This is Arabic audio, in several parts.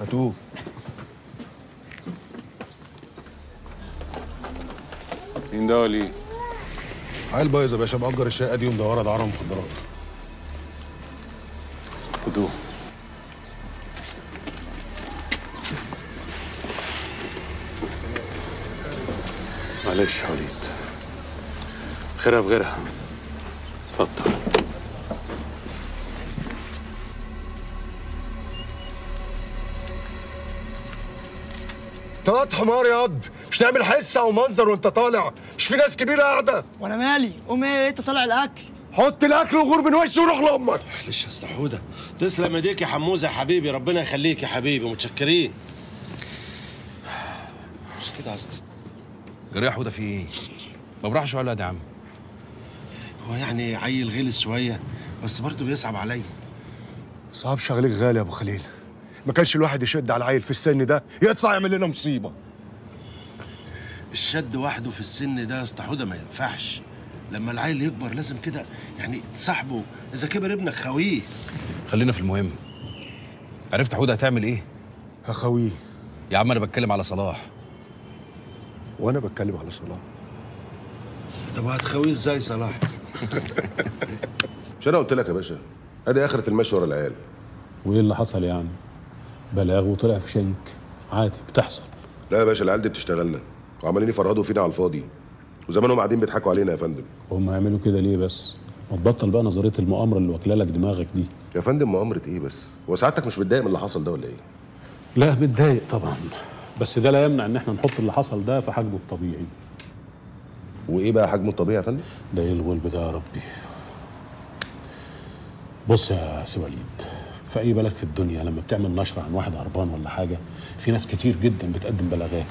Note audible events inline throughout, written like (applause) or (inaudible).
هاتوه. مين ده وليه؟ عيل بايظ يا باشا مأجر الشقة دي ومدورة دعارة مخدرات خدوه معلش يا وليد. خيرها في غيرها. اتفضل. طلعت حمار ياض مش تعمل حصة أو منظر وأنت طالع مش في ناس كبيرة قاعدة. وأنا مالي؟ قوم إيه أنت طالع الأكل. حط الأكل وغور من وشي وروح لأمك. معلش يا استحوده تسلم إيديك يا حموزة يا حبيبي ربنا يخليك يا حبيبي متشكرين. مش كده يا اسطى جريح وده في إيه؟ ما براحش ولا يا عم. هو يعني عيل غلس شوية بس برضه بيصعب عليا. صعب شغلك غالي يا أبو خليل. ما كانش الواحد يشد على عيل في السن ده يطلع يعمل لنا مصيبة. الشد وحده في السن ده يا استحوده ما ينفعش. لما العيل يكبر لازم كده يعني تصاحبه. إذا كبر ابنك خويه. خلينا في المهم. عرفت حوده هتعمل إيه؟ هخويه يا عم أنا بتكلم على صلاح. وأنا بتكلم على صلاح. طب هتخويه إزاي صلاح؟ مش أنا قلت لك يا باشا؟ أدي آخرة المشي ورا العيال. وإيه اللي حصل يعني؟ بلاغ وطلع في شنك عادي بتحصل. لا يا باشا العيال دي بتشتغلنا. وعمالين يفرهدوا فينا على الفاضي. وزمانهم قاعدين بيضحكوا علينا يا فندم. وهم يعملوا كده ليه بس؟ ما تبطل بقى نظرية المؤامرة اللي واكلة لك دماغك دي. يا فندم مؤامرة إيه بس؟ هو سعادتك مش متضايق من اللي حصل ده ولا إيه؟ لا متضايق طبعا. بس ده لا يمنع إن إحنا نحط اللي حصل ده في حجمه الطبيعي. وإيه بقى حجمه الطبيعي يا فندم؟ ده إيه الغلب ده يا ربي؟ بص يا سي وليد في أي بلد في الدنيا لما بتعمل نشر عن واحد هربان ولا حاجة في ناس كتير جدا بتقدم بلاغات.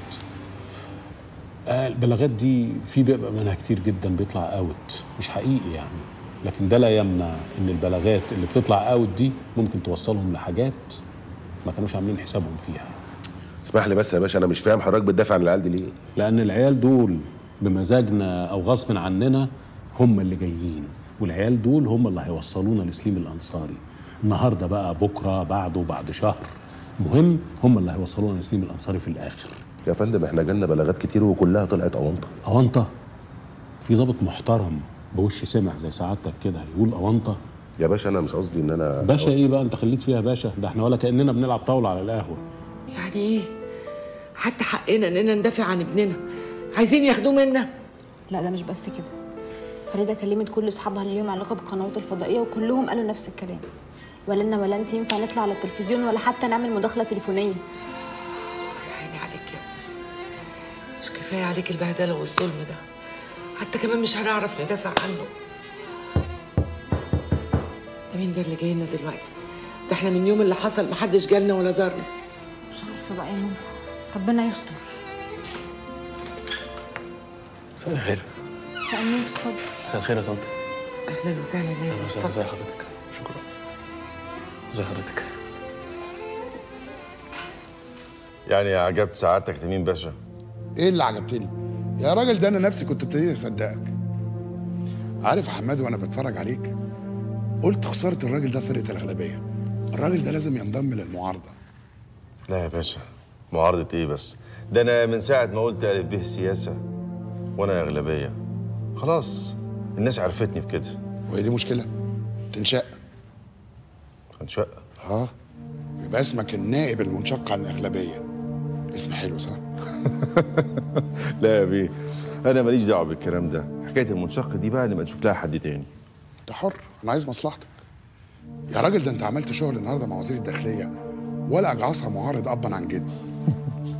آه، البلاغات دي في بيبقى منها كتير جدا بيطلع out مش حقيقي يعني. لكن ده لا يمنع إن البلاغات اللي بتطلع out دي ممكن توصلهم لحاجات ما كانوش عاملين حسابهم فيها. اسمح لي بس يا باشا أنا مش فاهم حضرتك بتدافع عن العيال دي ليه؟ لأن العيال دول بمزاجنا أو غصب عننا هم اللي جايين والعيال دول هم اللي هيوصلونا لسليم الأنصاري. النهارده بقى بكره بعده بعد شهر. مهم هم اللي هيوصلونا لسليم الانصاري في الآخر. يا فندم إحنا جالنا بلاغات كتير وكلها طلعت أونطة. أونطة؟ في ضابط محترم بوش سمح زي سعادتك كده يقول أونطة. يا باشا أنا مش قصدي إن أنا باشا إيه بقى؟ أنت خليت فيها باشا. ده إحنا ولا كأننا بنلعب طاولة على القهوة. يعني إيه؟ حتى حقنا إننا ندافع عن ابننا. عايزين ياخدوه منا. لا ده مش بس كده. فريدة كلمت كل أصحابها اللي ليهم علاقة بالقنوات الفضائية وكلهم قالوا نفس الكلام. ولا أنا ولا انت ينفع نطلع على التلفزيون ولا حتى نعمل مداخلة تليفونية. يا عيني عليك يا ابني. مش كفاية عليك البهدلة والظلم ده. حتى كمان مش هنعرف ندافع عنه. ده مين ده اللي جاي لنا دلوقتي؟ ده إحنا من يوم اللي حصل محدش جالنا ولا زارنا. مش عارفة بقى يا ماما. ربنا يستر. مساء الخير. مساء النور اتفضل. مساء الخير يا طنط. أهلا وسهلا أهلا وسهلا. ازي حضرتك؟ حضرتك يعني عجبت سعادتك تميم باشا؟ إيه اللي عجبتني؟ يا راجل ده أنا نفسي كنت ابتديت أصدقك. عارف يا حماد وأنا بتفرج عليك؟ قلت خسارة الراجل ده فرقة الأغلبية. الراجل ده لازم ينضم للمعارضة. لا يا باشا معارضة إيه بس؟ ده أنا من ساعة ما قلت ألف به سياسة وأنا أغلبية. خلاص الناس عرفتني بكده. وهي دي مشكلة؟ تنشق هنشق آه. يبقى اسمك النائب المنشق عن الاغلبيه اسم حلو صح؟ (laughs) لا يا بيه. أنا ماليش دعوة بالكلام ده. حكاية المنشق دي بقى نبقى نشوف لها حد تاني. انت حر. أنا عايز مصلحتك. يا راجل ده أنت عملت شغل النهارده مع وزير الداخلية. ولا اجعصها معارض أبا عن جد.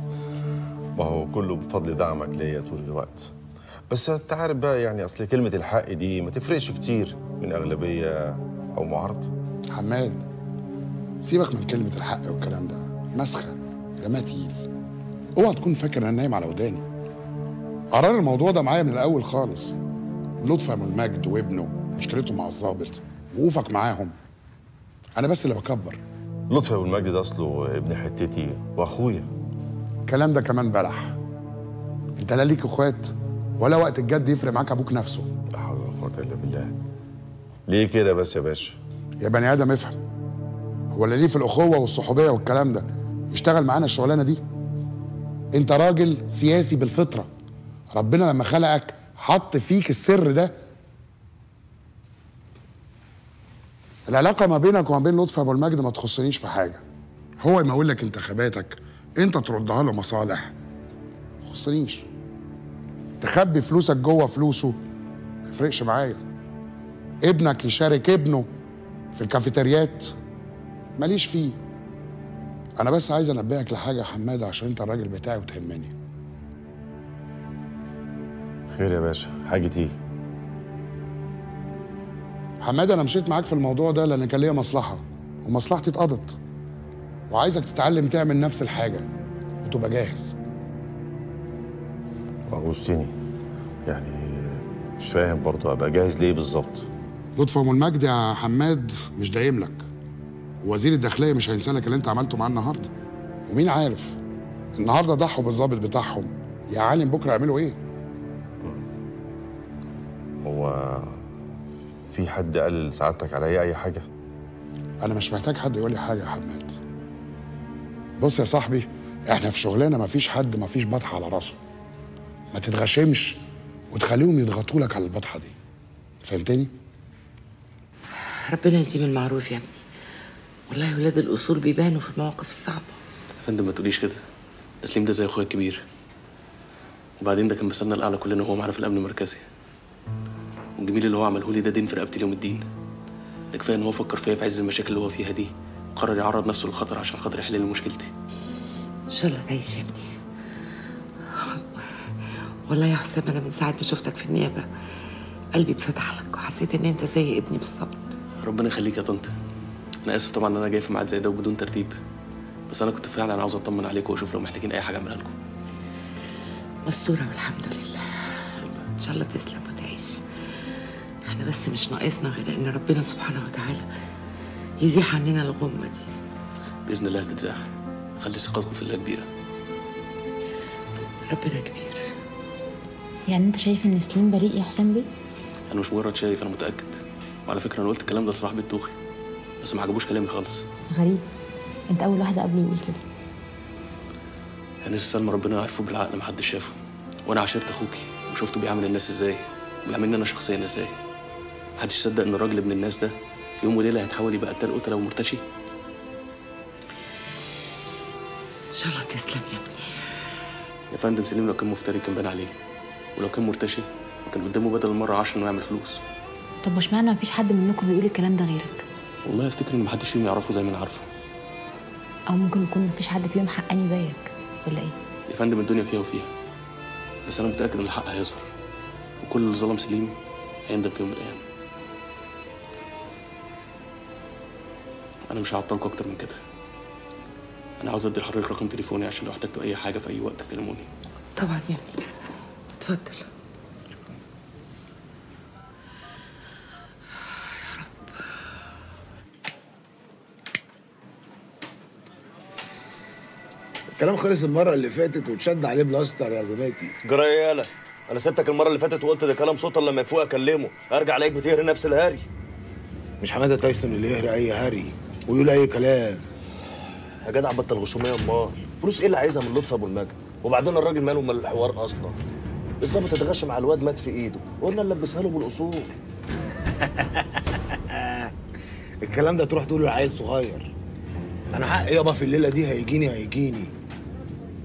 (laughs) ما هو كله بفضل دعمك ليا طول الوقت. بس أنت عارف بقى يعني أصل كلمة الحق دي ما تفرقش كتير من أغلبية أو معارضة. حماد. سيبك من كلمة الحق والكلام ده. مسخة. دمها تقيل. اوعى تكون فاكر أنا نايم على وداني. قرار الموضوع ده معايا من الأول خالص. لطفي ابو المجد وابنه مشكلته مع الضابط وقوفك معاهم. أنا بس اللي بكبر. لطفي ابو المجد أصله ابن حتتي وأخويا. الكلام ده كمان بلح. أنت لا ليك إخوات ولا وقت الجد يفرق معاك أبوك نفسه. لا حول ولا قوة إلا بالله. ليه كده بس يا باشا؟ يا بني آدم افهم. اللي ليه في الأخوة والصحوبية والكلام ده؟ يشتغل معانا الشغلانة دي. أنت راجل سياسي بالفطرة. ربنا لما خلقك حط فيك السر ده. العلاقة ما بينك وما بين لطفي أبو المجد ما تخصنيش في حاجة. هو يمول لك انتخاباتك. أنت تردها له مصالح. ما تخصنيش. تخبي فلوسك جوه فلوسه. ما يفرقش معايا. ابنك يشارك ابنه في الكافيتريات. ماليش فيه. أنا بس عايز أنبهك لحاجة يا حمادة عشان أنت الراجل بتاعي وتهمني. خير يا باشا حاجة إيه حمادة أنا مشيت معاك في الموضوع ده لأن كان ليا مصلحة ومصلحتي اتقضت. وعايزك تتعلم تعمل نفس الحاجة وتبقى جاهز. وغشتني يعني مش فاهم برضه أبقى جاهز ليه بالظبط. لطفي أم المجد يا حماد مش دايم لك. وزير الداخلية مش هينسى لك اللي انت عملته معاه النهارده. ومين عارف؟ النهارده ضحوا بالظابط بتاعهم. يا عالم بكرة يعملوا إيه؟ هو في حد قال لسعادتك عليا اي حاجة؟ أنا مش محتاج حد يقول لي حاجة يا حماد. بص يا صاحبي إحنا في شغلانه مفيش حد مفيش بطحة على راسه. ما تتغشمش وتخليهم يضغطوا لك على البطحة دي. فهمتني؟ ربنا يديم المعروف يا ابني. والله ولاد الأصول بيبانوا في المواقف الصعبة. يا فندم ما تقوليش كده. تسليم ده زي أخويا الكبير. وبعدين ده كان مثلنا الاعلى كلنا وهو معانا في الأمن المركزي. والجميل اللي هو عمله لي ده دين في رقبتي ليوم الدين. ده كفاية إن هو فكر فيا في عز المشاكل اللي هو فيها دي. وقرر يعرض نفسه للخطر عشان خاطر يحل لي مشكلتي. إن شاء الله تعيش يا ابني. والله يا حسام أنا من ساعة ما شفتك في النيابة قلبي اتفتح لك وحسيت إن أنت زي ابني بالظبط. ربنا يخليك يا طنط. أنا اسف طبعا إن أنا جاي في ميعاد زي ده وبدون ترتيب بس أنا كنت فعلا عاوز أطمن عليكم وأشوف لو محتاجين أي حاجة أعملها لكم. مستورة والحمد لله. إن شاء الله تسلم وتعيش. إحنا بس مش ناقصنا غير إن ربنا سبحانه وتعالى يزيح عننا الغمة دي. بإذن الله هتتزاح. خلي ثقتكم في الله كبيرة. ربنا كبير. يعني أنت شايف إن سليم بريء يا حسام بيه؟ أنا مش مجرد شايف أنا متأكد. وعلى فكرة أنا قلت الكلام ده لصلاح بيت توخي بس ما عجبوش كلامي خالص. غريب. انت أول واحدة قبله يقول كده. إنس سلمى ربنا عارفه بالعقل محدش شافه. وأنا عاشرت أخوكي وشفته بيعامل الناس إزاي بيعاملني أنا شخصيا إزاي. محدش يصدق إن الراجل ابن الناس ده في يوم وليلة هيتحول يبقى قتال قتلة ومرتشي؟ إن شاء الله تسلم يا ابني. يا فندم سليم لو كان مفتري كان بان عليه. ولو كان مرتشي كان قدامه بدل المرة 10 إنه يعمل فلوس. طب وش معنى مفيش حد منكم بيقول الكلام ده غيرك؟ والله افتكر إن محدش فيهم يعرفه زي ما أنا عارفه. أو ممكن يكون مفيش حد فيهم حقاني زيك ولا إيه؟ يا فندم الدنيا فيها وفيها. بس أنا متأكد إن الحق هيظهر وكل اللي ظلم سليم هيندم في يوم من الأيام. أنا مش هعطلكوا أكتر من كده. أنا عاوز أدي لحضرتك رقم تليفوني عشان لو احتجتوا أي حاجة في أي وقت تكلموني. طبعا يا ابني اتفضل. الكلام خلص المرة اللي فاتت واتشد عليه بلاستر يا زناتي جرى إيه يالا؟ أنا سبتك المرة اللي فاتت وقلت ده كلام سطله لما يفوق أكلمه. أرجع ألاقيك بتهري نفس الهري. مش حمادة تايسون اللي يهري أي هري ويقول أي كلام. يا جدع بطل غشومية أمال. فلوس إيه اللي عايزها من لطفي أبو المجد؟ وبعدين الراجل ماله من الحوار أصلا؟ الظابط اتغش مع الواد مات في إيده. قلنا نلبسها له بالأصول. (laughs) الكلام ده تروح تقوله لعيل صغير. أنا حقي يابا في الليلة دي هيجيني هيجيني.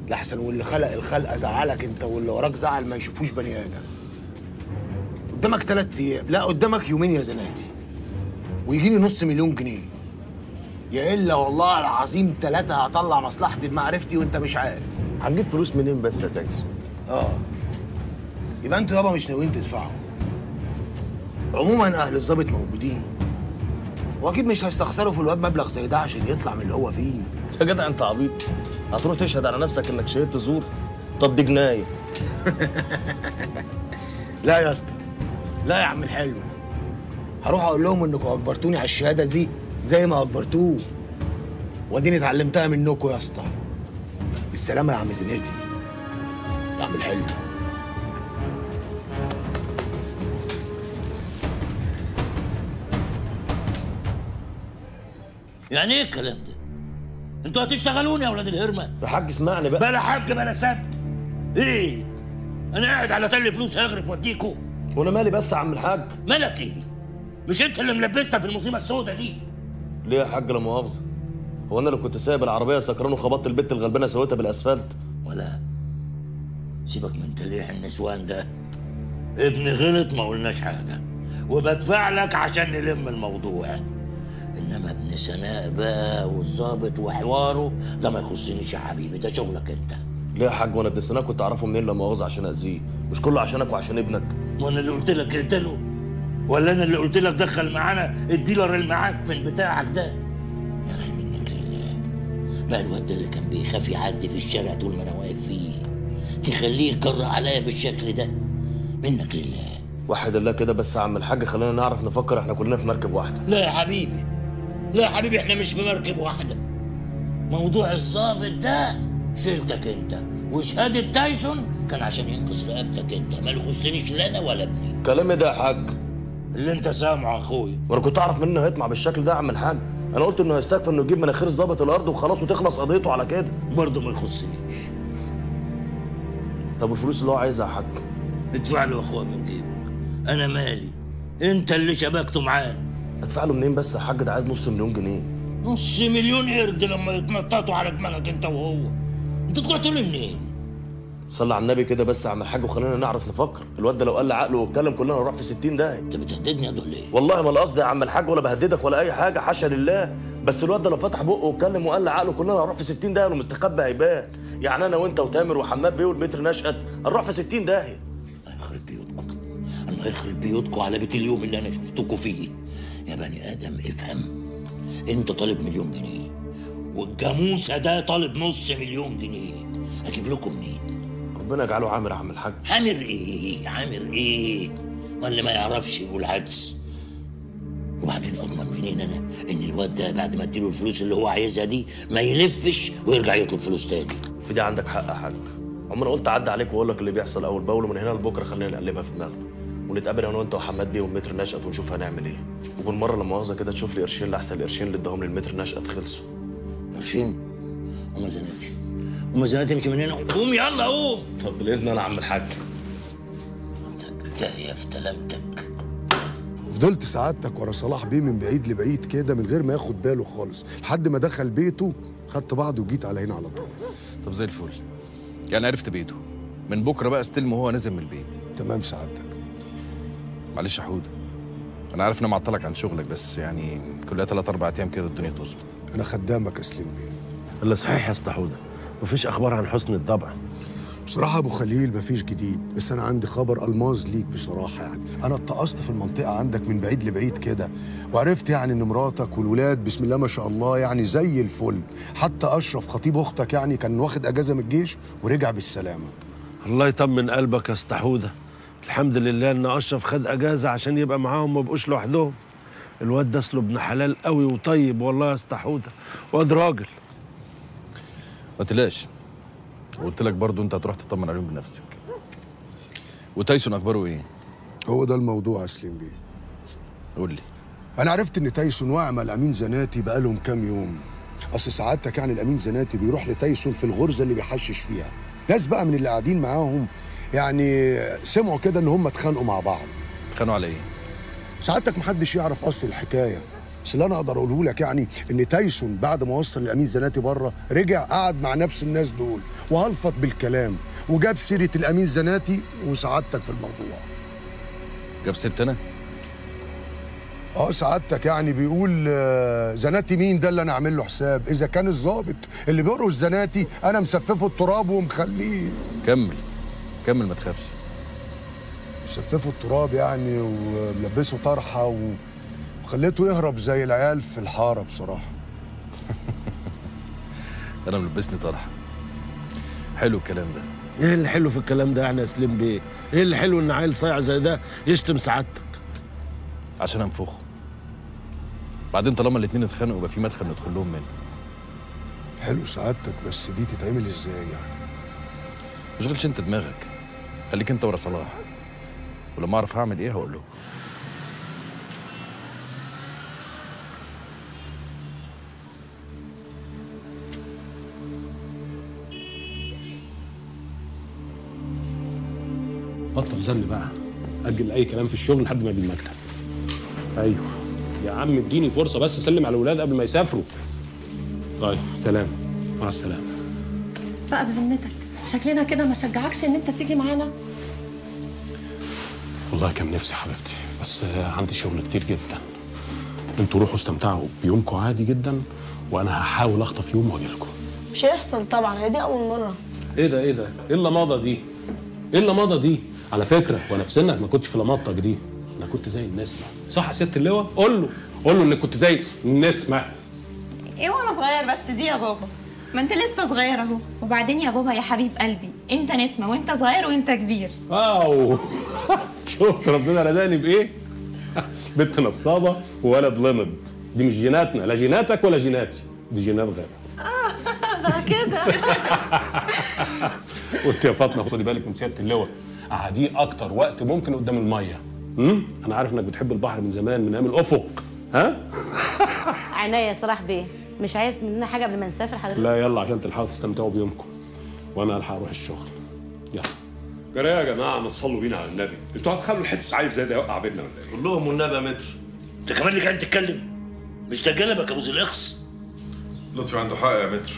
لحسن واللي خلق الخلقه زعلك انت واللي وراك زعل ما يشوفوش بني آدم. قدامك ثلاث أيام لا قدامك يومين يا زناتي. ويجيني نص مليون جنيه. يا إلا والله العظيم ثلاثة هطلع مصلحتي بمعرفتي وانت مش عارف. هنجيب فلوس منين بس يا تايسون آه. يبقى أنتوا يابا مش ناويين تدفعوا. عموما أهل الظابط موجودين. وأكيد مش هيستخسروا في الواد مبلغ زي ده عشان يطلع من اللي هو فيه. يا جدع أنت عبيط. هتروح تشهد على نفسك إنك شهدت زور؟ طب دي جناية. (laughs) لا يا اسطى لا يا عم الحلو. هروح أقول لهم انكم اجبرتوني على الشهادة دي زي ما اجبرتوه وأديني اتعلمتها منكم يا اسطى بالسلامة يا عم زناتي. يا عم الحلو. يعني إيه الكلام ده؟ أنتوا هتشتغلوني يا ولاد الهرمة. يا حاج اسمعني بقى. بلا حاج بلا سبت إيه؟ أنا قاعد على تل فلوس هغرف واديكوا وأنا مالي بس يا عم الحاج؟ مالك إيه؟ مش انت اللي ملبسنا في المصيبه السوداء دي؟ ليه يا حاج لا مؤاخذة؟ هو أنا لو كنت سايب العربية سكران وخبطت البت الغلبانة سويتها بالاسفلت؟ ولا. سيبك من تليح النسوان ده. ابني غلط ما قلناش حاجة. وبدفع لك عشان نلم الموضوع. إنما ابن سناء بقى والظابط وحواره ده ما يخصنيش يا حبيبي ده شغلك انت. ليه يا حاج وأنا ابن سنه كنت اعرفه منين لا مؤاخذه عشان اذيه؟ مش كله عشانك وعشان ابنك. وأنا اللي قلت لك اقتله ولا أنا اللي قلت لك دخل معانا الديلر المعفن بتاعك ده. يا أخي منك لله. بقى الواد اللي كان بيخاف يعدي في الشارع طول ما أنا واقف فيه. تخليه يجرأ عليا بالشكل ده. منك لله. وحد الله كده بس يا عم الحاج خلينا نعرف نفكر إحنا كلنا في مركب واحدة. لا يا حبيبي. لا يا حبيبي إحنا مش في مركب واحدة موضوع الظابط ده شيلتك أنت. وشهادة تايسون كان عشان ينقذ رقبتك أنت. ما يخصنيش لا أنا ولا ابني. كلامي ده يا حاج؟ اللي أنت سامعه يا اخويا وأنا كنت أعرف منه هيطمع بالشكل ده يا عم الحاج. أنا قلت إنه هيستكفى إنه يجيب مناخير ظابط الأرض وخلاص وتخلص قضيته على كده. برضه ما يخصنيش. طب الفلوس اللي هو عايزها يا حاج؟ ادفع له يا أخويا من جيبك. أنا مالي؟ أنت اللي شبكته معانا. ادفع له منين بس يا حاج؟ ده عايز نص مليون جنيه. نص مليون قرد لما يتنططوا على دماغك انت وهو. انت طلعتوا لي منين؟ صلي على النبي كده بس يا عم الحاج وخلينا نعرف نفكر. الواد ده لو قال لي عقله واتكلم كلنا نروح في 60 داهية. انت بتهددني يا دول إيه والله ما القصد يا عم الحاج ولا بهددك ولا أي حاجة حاشا لله. بس الواد ده لو فتح بقه واتكلم وقال لي عقله كلنا هنروح في 60 داهية ومستخبي هيبان. يعني أنا وأنت وتامر وحماد بيه والمتر نشأت هنروح في 60 داهية. يخرب بيوتكم. الله يخرب بيوتكم على بيت اليوم اللي أنا شفتكم فيه. يا بني آدم افهم. انت طالب مليون جنيه والجاموسة ده طالب نص مليون جنيه. أجيب لكم منين؟ ربنا يجعله عامر يا عم الحاج. عامر إيه؟ عامر إيه؟ واللي ما يعرفش يقول عدس وبعدين اضمن منين أنا ان الواد ده بعد ما اديله الفلوس اللي هو عايزها دي ما يلفش ويرجع يطلب فلوس تاني؟ في دي عندك حق يا حاج. عمري قلت اعدي عليك واقول لك اللي بيحصل اول باول ومن هنا لبكرة خلينا نقلبها في دماغنا. ونتقابل أنا وانت وحماد بيه والمتر نشأت ونشوف هنعمل إيه. وبالمره لما مؤاخذة كده تشوف لي قرشين لأحسن القرشين اللي اداهم للمتر نشأت خلصوا. قرشين؟ وما زناتي وما زناتي مش من هنا قوم يلا قوم. طب بالاذن أنا عم الحاج. داهيه في تلامتك فضلت سعادتك ورا صلاح بيه من بعيد لبعيد كده من غير ما ياخد باله خالص. لحد ما دخل بيته خدت بعضه وجيت على هنا على طول. طب زي الفل. يعني عرفت بيته. من بكرة بقى استلم وهو نازل من البيت. تمام سعادتك. معلش يا حوده أنا عارف ان أنا معطلك عن شغلك بس يعني كلها ثلاث أربع أيام كده الدنيا تظبط. أنا خدامك يا سليم بيه. اللي صحيح يا اسطى حوده مفيش أخبار عن حسن الضبع. بصراحة أبو خليل مفيش جديد بس أنا عندي خبر ألماظ ليك بصراحة يعني. أنا اتقصت في المنطقة عندك من بعيد لبعيد كده وعرفت يعني إن مراتك والولاد بسم الله ما شاء الله يعني زي الفل. حتى أشرف خطيب أختك يعني كان واخد أجازة من الجيش ورجع بالسلامة. الله يطمن قلبك يا اسطى حوده الحمد لله إن أشرف خد أجازة عشان يبقى معاهم ما بقوش لوحدهم. الواد ده اصله ابن حلال قوي وطيب والله يا أسطى حوده. واد راجل. ما تقلقش. وقلت لك برضو أنت هتروح تطمن عليهم بنفسك. وتايسون أخباره إيه؟ هو ده الموضوع يا سليم بيه. قول لي. أنا عرفت إن تايسون واقع مع الأمين زناتي بقالهم كام يوم. أصل سعادتك يعني الأمين زناتي بيروح لتايسون في الغرزة اللي بيحشش فيها. ناس بقى من اللي قاعدين معاهم يعني سمعوا كده إن هم اتخانقوا مع بعض. اتخانقوا على إيه؟ سعادتك محدش يعرف أصل الحكاية. بس اللي أنا أقدر أقوله لك يعني إن تايسون بعد ما وصل الامين زناتي بره رجع قعد مع نفس الناس دول وهلفط بالكلام وجاب سيرة الأمين زناتي وسعادتك في الموضوع. جاب سيرتي أنا؟ آه سعادتك يعني بيقول آه، زناتي مين ده اللي أنا أعمل له حساب؟ إذا كان الظابط اللي بيرقص زناتي أنا مسففه التراب ومخليه. كمل. كمل ما تخافش. مسففه التراب يعني وملبسه طرحة وخليته يهرب زي العيال في الحارة بصراحة. (laughs) أنا ملبسني طرحة. حلو الكلام ده. إيه اللي حلو في الكلام ده يعني يا سليم بيه؟ إيه اللي حلو إن عيل صايع زي ده يشتم سعادتك؟ عشان أنفخه. بعدين طالما الاتنين اتخانقوا يبقى في مدخل ندخل لهم منه. حلو سعادتك بس دي تتعمل إزاي يعني؟ مشغلش أنت دماغك. خليك انت ورا صلاح. ولما اعرف هعمل إيه هقول له. بطل زن بقى. أجل أي كلام في الشغل لحد ما يجي المكتب. أيوه. يا عم اديني فرصة بس أسلم على الولاد قبل ما يسافروا. طيب سلام. مع السلامة. بقى بذمتك. شكلنا كده ما شجعكش إن أنت تيجي معانا. والله كان نفسي حبيبتي. بس آه، عندي شغل كتير جدا. أنتوا روحوا استمتعوا بيومكم عادي جدا وأنا هحاول أخطف يوم وأجي لكم. مش هيحصل طبعا هي دي أول مرة. إيه ده إيه ده؟ إيه اللماضة دي؟ إيه اللماضة دي؟ على فكرة وأنا في سنك ما كنتش في لماضتك دي. أنا كنت زي النسمه صح يا ست اللواء؟ قول له. قول له إنك كنت زي النسمه إيه وأنا صغير بس دي يا بابا. ما أنت لسه صغير أهو. وبعدين يا بابا يا حبيب قلبي أنت نسمة وأنت صغير وأنت كبير. واو (laughs) شفت ربنا رزقني بإيه؟ (laughs) بنت نصابة وولد لمض دي مش جيناتنا لا جيناتك ولا جيناتي. دي جينات غادة. (laughs) بقى كده. قلت يا فاطمة خدي بالك من سيادة اللواء. قعديه أكتر وقت ممكن قدام المية. امم أنا عارف إنك بتحب البحر من زمان من أيام الأفق. ها؟ عينيا يا صلاح بيه. مش عايز مننا حاجة قبل ما نسافر حضرتك؟ لا يلا عشان تلحقوا تستمتعوا بيومكم. وأنا ألحق أروح الشغل. يلا. جرى يا جماعة ما تصلوا بينا على النبي. أنتوا هتخلوا حتة عيل زي ده يوقع بينا ولا إيه؟ قول لهم والنبي يا متر. انت كمان اللي قاعد تتكلم. مش ده جلبك أبو زلاخس لطفي عنده حق يا متر.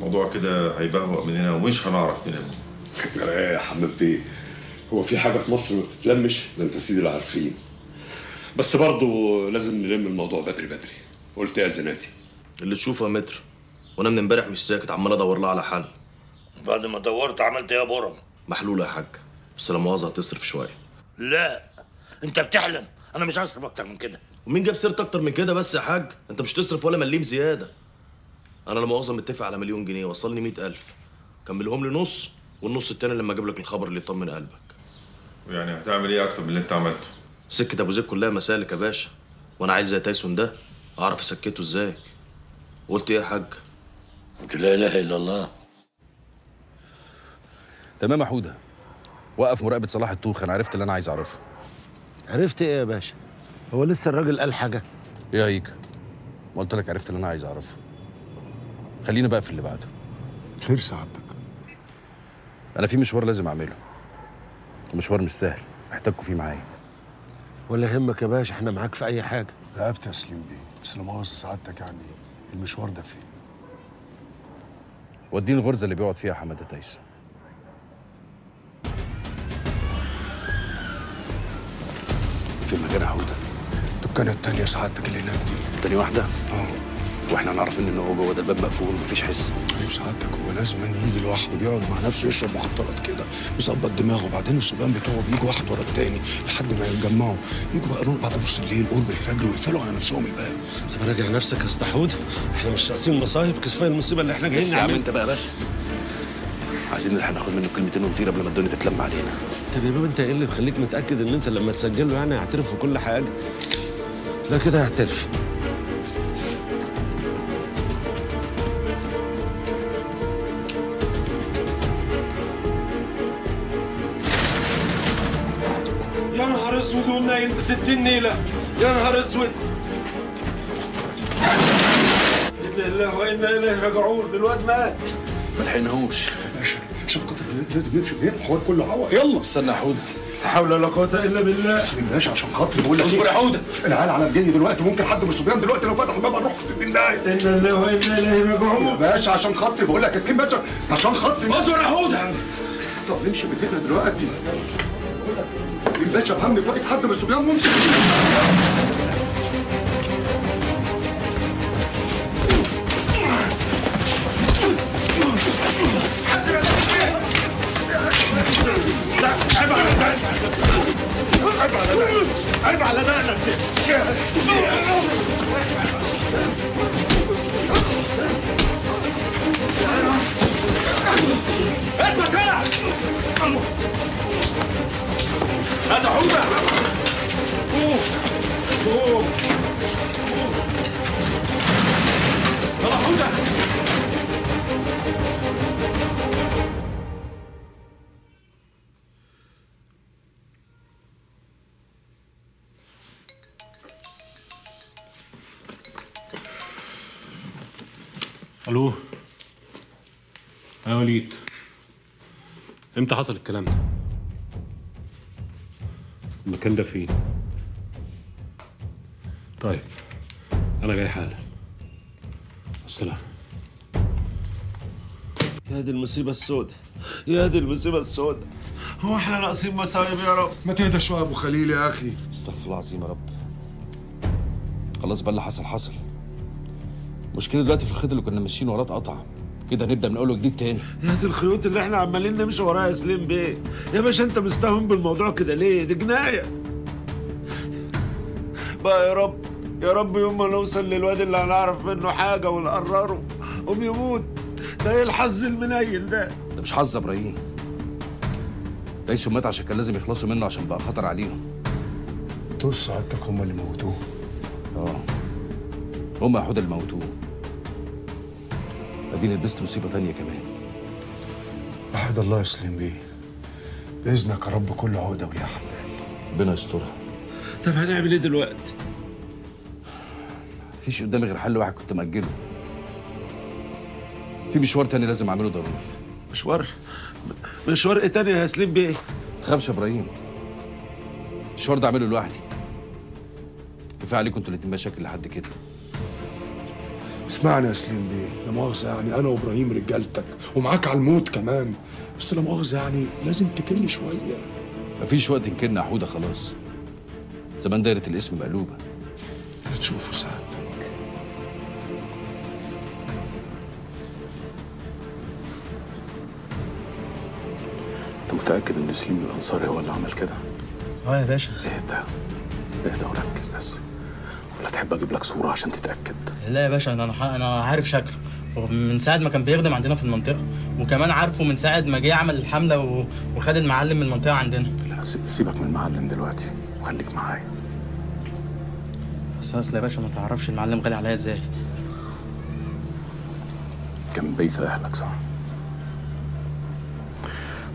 موضوع كده هيبهوأ مننا ومش هنعرف ننام (laughs) جرى إيه يا حماد بيه؟ هو في حاجة في مصر ما بتتلمش؟ ده انت سيدي اللي عارفين بس برضه لازم نلم الموضوع بدري بدري. قلت يا زناتي. اللي تشوفه يا متر وأنا من امبارح مش ساكت عمال ادور لها على حل. بعد ما دورت عملت إيه يا برم محلوله يا حاج بس لا مؤاخذه هتصرف شوية. لا انت بتحلم. أنا مش هصرف أكتر من كده. ومين جاب سيرت أكتر من كده بس يا حاج؟ انت مش تصرف ولا مليم زيادة. أنا لا مؤاخذه متفق على مليون جنيه وصلني مئة ألف. كملهم لي نص والنص التاني لما أجيب لك الخبر اللي يطمن قلبك. ويعني هتعمل إيه أكتر من اللي انت عملته؟ سكة أبو زيد كلها مسالك يا باشا. وأنا عيل زي تايسون ده أعرف أسكته إزاي؟ قلت إيه يا حاج؟ قلت لا إله إلا الله. تمام يا حوده. وقف مراقبة صلاح الطوخ أنا عرفت اللي أنا عايز أعرفه. عرفت إيه يا باشا؟ هو لسه الراجل قال حاجة؟ إيه يا هيك؟ ما قلت لك عرفت اللي أنا عايز أعرفه. خلينا بقى في اللي بعده. خير سعادتك. أنا في مشوار لازم أعمله. مشوار مش سهل محتاجكوا فيه معايا. ولا يهمك يا باشا إحنا معاك في أي حاجة. رقبت يا سليم بيه بس لا مؤاخذة سعادتك يعني المشوار ده فين وديني الغرزة اللي بيقعد فيها حمادة تايسون في مكان عودة. الدكانة التانية سعادتك اللي هناك دي. تاني واحدة؟ آه. وإحنا عارفين إن هو جوه ده الباب مقفول ومفيش حس. أيوه سعادتك هو لازم يجي لوحده بيقعد مع نفسه يشرب مخدرات كده يظبط دماغه. وبعدين الصبيان بتوعه بيجوا واحد ورا التاني لحد ما يتجمعوا. يجوا بقى نور بعد نص الليل قرب الفجر ويقفلوا على نفسهم الباب. طب راجع نفسك يا استحود إحنا مش ناقصين مصايب كفاية المصيبة اللي إحنا جايين بس يا عم. أنت بقى بس. عايزين نلحق ناخد منه كلمتين ونطير قبل ما الدنيا تتلم علينا. طب يا بابا انت إيه اللي مخليك متأكد ان انت لما تسجله يعني هيعترف في كل حاجة؟ لا كده هيعترف يا نهار اسود ومنيل ب 60 نيلة. يا نهار اسود. إنا لله وإنا إليه راجعون. الواد مات. ما لحقناهوش. عشان خاطر لازم نمشي من هنا. الحوار كله هوا. يلا. استنى يا حوده. لا حول ولا قوة إلا بالله. سليم باشا عشان خاطري بقول لك اصبر يا حوده. العيال على الجاي دلوقتي ممكن حد من الصبيان دلوقتي لو فتح الباب هنروح في 60 دقايق إنا لله وأنا إليه راجعون. يا باشا عشان خاطري بقول لك يا سليم باشا عشان خاطري. اصبر يا حوده. طب نمشي من هنا دلوقتي. سليم باشا فهمني كويس حد من الصبيان ممكن؟ عيب على دقنك عيب على دقنك اثبت هنا هذا حوده قوم قوم ألو. يا وليد. إمتى حصل الكلام ده؟ المكان ده فين؟ طيب أنا جاي حالا. السلام. يا دي المصيبة السوداء. يا دي المصيبة السوداء. هو إحنا ناقصين مصايب يا رب. ما تهدى شوية يا أبو خليل يا أخي. استغفر الله العظيم يا رب. خلاص بقى اللي حصل حصل. المشكلة دلوقتي في الخيط اللي كنا ماشيين وراه اتقطع. كده هنبدأ من أول وجديد تاني. يا دي الخيوط اللي إحنا عمالين نمشي وراها يا سليم بيه. يا باشا انت مستهون بالموضوع كده ليه؟ دي جناية. بقى يا رب يا رب يوم ما نوصل للواد اللي هنعرف منه حاجة ونقرره. قوم يموت. ده إيه الحظ المنيل ده؟ ده مش حظ يا إبراهيم تايسون مات عشان كان لازم يخلصوا منه عشان بقى خطر عليهم. طز سعادتك هم اللي موتوه. آه. هم يا حوده اللي موتوه. اديني لبست مصيبة تانية كمان. وحد الله يسلم بيه. بإذنك يا رب كل عقدة وليها حل ربنا يسترها. طب هنعمل إيه دلوقتي؟ مفيش قدامي غير حل واحد كنت مأجله. في مشوار تاني لازم أعمله ضروري. مشوار؟ مشوار إيه تاني يا سليم بيه؟ تخافش يا إبراهيم. المشوار ده أعمله لوحدي. كفاية عليكم أنتوا الاتنين مشاكل لحد كده. اسمعني يا سليم بيه لا مؤاخذة يعني أنا وإبراهيم رجالتك ومعاك على الموت كمان. بس لا مؤاخذة يعني لازم تكلني شوية. مفيش وقت نكرنا يا حودة خلاص. زمان دايرة الاسم مقلوبة. تشوفوا سعادتك. أنت متأكد إن سليم الأنصاري هو اللي عمل كده؟ آه يا باشا. اهدى اهدى وركز بس. ولا تحب أجيب لك صورة عشان تتأكد. لا يا باشا أنا أنا عارف شكله. من ساعة ما كان بيخدم عندنا في المنطقة وكمان عارفه من ساعة ما جه عمل الحملة و... وخد المعلم من المنطقة عندنا. لا سي- سيبك من المعلم دلوقتي وخليك معايا. بس أصل يا باشا ما تعرفش المعلم غالي عليا إزاي. كان بيت اهلك صح؟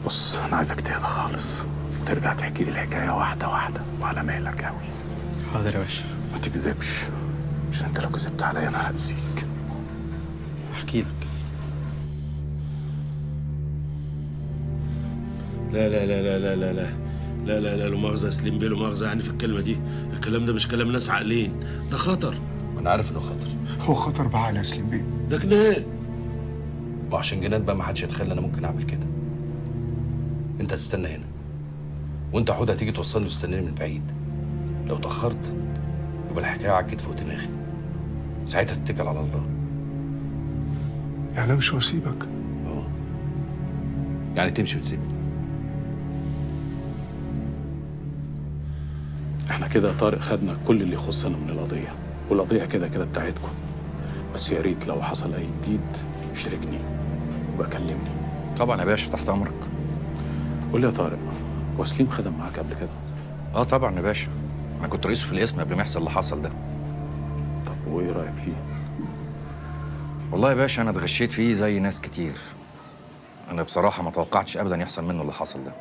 بص أنا عايزك تهدى خالص وترجع تحكي لي الحكاية واحدة واحدة وعلى مهلك قوي حاضر يا باشا. ما تكذبش عشان انت لو كذبت عليا أنا هاذيك احكي لك لا لا لا لا لا لا لا لا لا لا لا مؤاخذة يا سليم بيه لا مؤاخذة يعني في الكلمة دي الكلام ده مش كلام ناس عاقلين ده خطر أنا عارف انه خطر هو خطر بعقل يا سليم بيه ده جنان وعشان جنان بقى ما حدش يتخيل أنا ممكن اعمل كده انت هتستنى هنا وانت يا حوده هتيجي توصلني وتستناني من بعيد لو اتاخرت يبقى الحكاية عكت فوق دماغي ساعتها تتكل على الله. يعني امشي واسيبك آه يعني تمشي وتسيبني. إحنا كده يا طارق خدنا كل اللي يخصنا من القضية والقضية كده كده بتاعتكم. بس يا ريت لو حصل أي جديد شاركني وبقى كلمني طبعا يا باشا تحت أمرك. قول لي يا طارق هو سليم خدم معاك قبل كده؟ آه طبعا يا باشا. أنا كنت رئيسه في القسم قبل ما يحصل اللي حصل ده. طب وإيه رأيك فيه؟ والله يا باشا أنا اتغشيت فيه زي ناس كتير. أنا بصراحة ما توقعتش ابدا يحصل منه اللي حصل ده.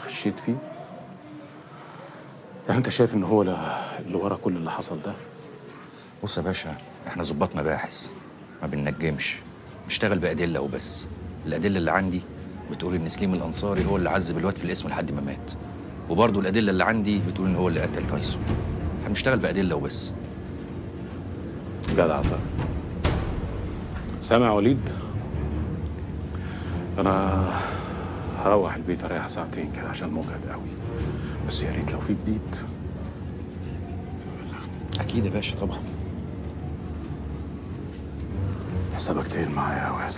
خشيت فيه؟ يعني أنت شايف إن هو اللي ورا كل اللي حصل ده؟ بص يا باشا إحنا ظباط مباحث ما بننجمش. نشتغل بأدلة وبس. الأدلة اللي عندي بتقول إن سليم الأنصاري هو اللي عذب الواد في الاسم لحد ما مات. وبرضه الأدلة اللي عندي بتقول إن هو اللي قتل تايسون. إحنا بنشتغل بأدلة وبس. جدع طارق. سامع يا وليد؟ أنا هروح البيت أريح ساعتين كده عشان مجهد قوي. بس يا ريت لو في جديد. أكيد يا باشا طبعا. حسابك تقيل معايا قوي يا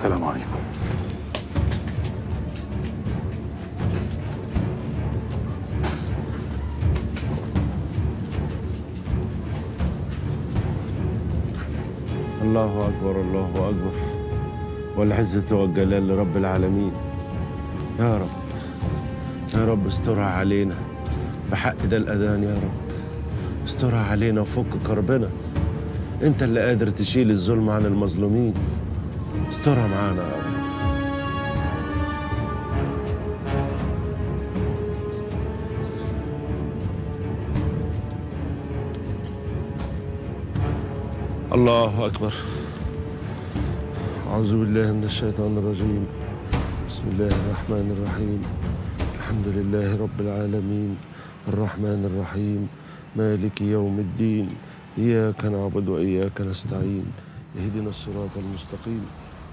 سلام عليكم. الله أكبر الله أكبر. والعزة والجلال لرب العالمين. يا رب يا رب استرها علينا بحق ده الأذان يا رب. استرها علينا وفك كربنا. أنت اللي قادر تشيل الظلم عن المظلومين. استرها معانا. يا رب الله أكبر. أعوذ بالله من الشيطان الرجيم. بسم الله الرحمن الرحيم. الحمد لله رب العالمين. الرحمن الرحيم. مالك يوم الدين. إياك نعبد وإياك نستعين. اهدنا الصراط المستقيم.